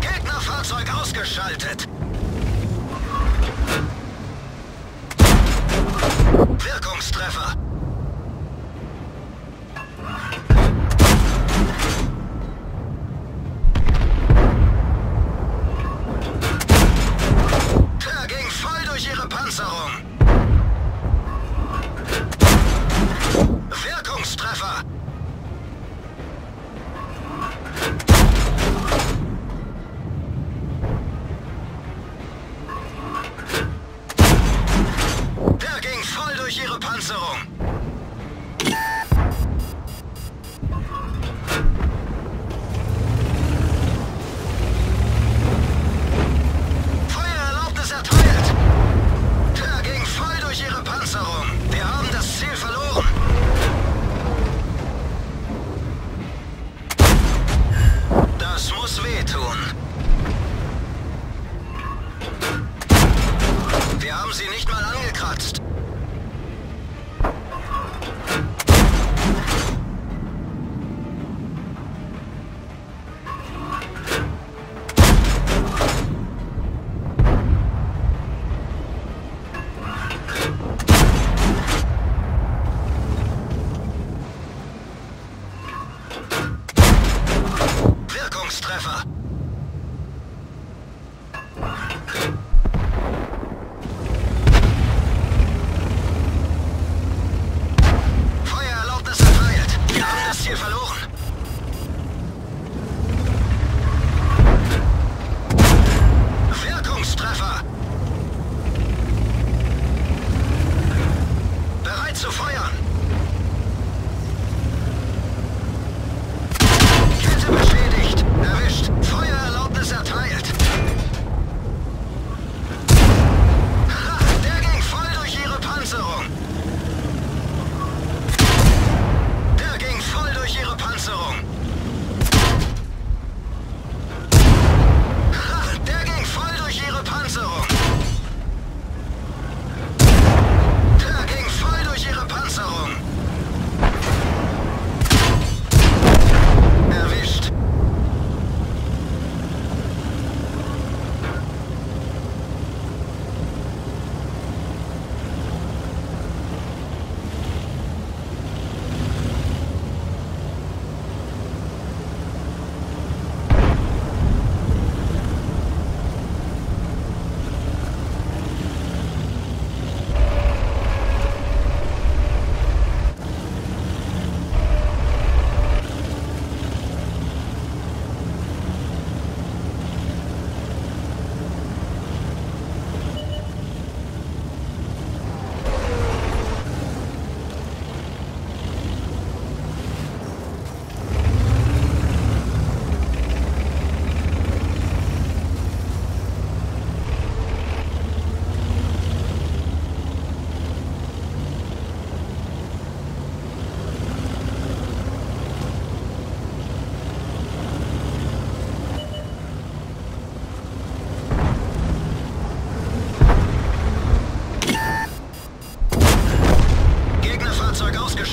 Gegnerfahrzeug ausgeschaltet. Wirkungstreffer. Treffer. Feuererlaubnis erteilt. Wir haben das Ziel verloren.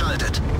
geschaltet.